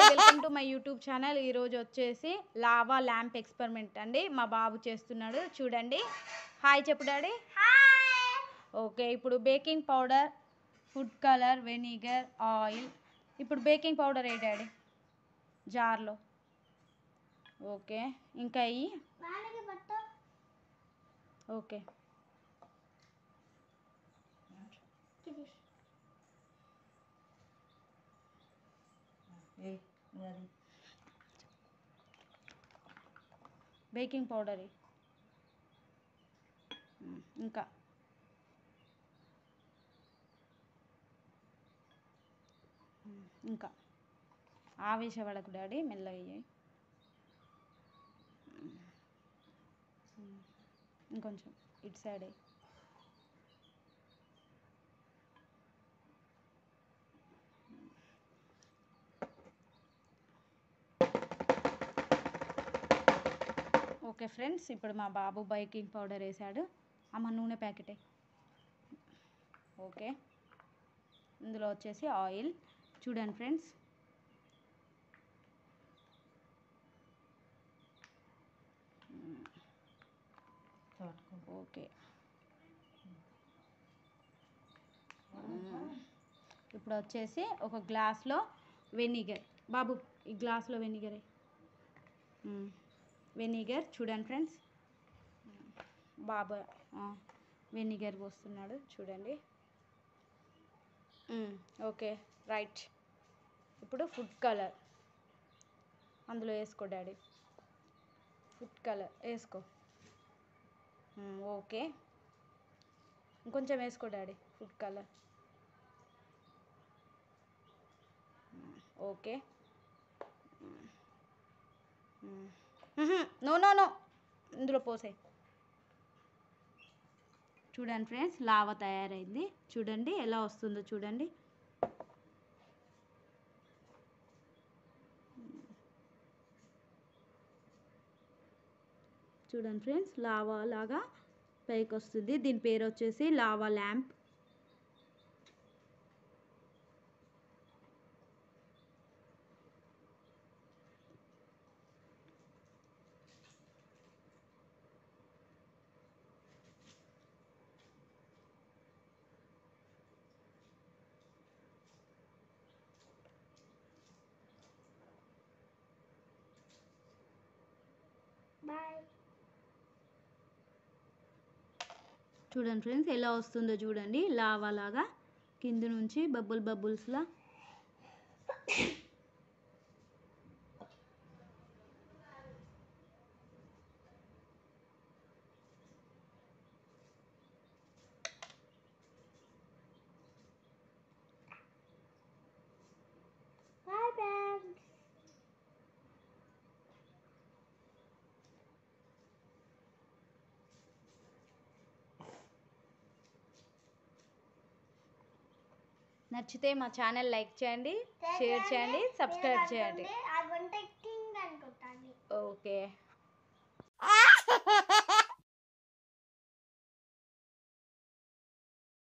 Hi welcome to my YouTube channel. ఈరోజు వచ్చేసి lava lamp experiment అండి. మా బాబు చేస్తున్నాడు. చూడండి. హాయ్ చెప్పు డాడీ. ఓకే ఇప్పుడు baking powder food colour vinegar oil. ఇప్పుడు బేకింగ్ పౌడర్ ఏ డాడీ? జార్లో. ఓకే ఇంకా అయ్యి ఓకే. Baking powder. ఇంకా. ఇంకా. ఆవేశపడకు డాడీ మెల్లయ్యి ఇంకొంచెం ఇటు సైడే. ఓకే ఫ్రెండ్స్ ఇప్పుడు మా బాబు బైకింగ్ పౌడర్ వేసాడు. అమ్మ నూనె ప్యాకెటే. ఓకే. ఇందులో వచ్చేసి ఆయిల్. చూడండి ఫ్రెండ్స్. ఓకే. ఇప్పుడు వచ్చేసి ఒక గ్లాస్లో వెనిగర్. బాబు ఈ గ్లాస్లో వెనిగరే. వెనిగర్ చూడండి ఫ్రెండ్స్. బాబా వెనిగర్ పోస్తున్నాడు చూడండి. Okay right. ఇప్పుడు ఫుడ్ కలర్. అందులో వేసుకో డాడీ. ఫుడ్ కలర్ వేసుకో. ఓకే. ఇంకొంచెం వేసుకో daddy food colour. Okay. No no no. ఇందులో పోసే. చూడండి ఫ్రెండ్స్ లావా తయారైంది. చూడండి ఎలా వస్తుందో చూడండి. చూడండి ఫ్రెండ్స్ లావా లాగా పైకి వస్తుంది. దీని పేరు వచ్చేసి లావా ల్యాంప్. చూడండి ఫ్రెండ్స్ ఎలా వస్తుందో చూడండి. లావా లాగా కింద నుంచి బబుల్ బబుల్స్లా. నచ్చితే మా ఛానల్ లైక్ చేయండి షేర్ చేయండి సబ్స్క్రైబ్ చేయండి.